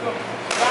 Go.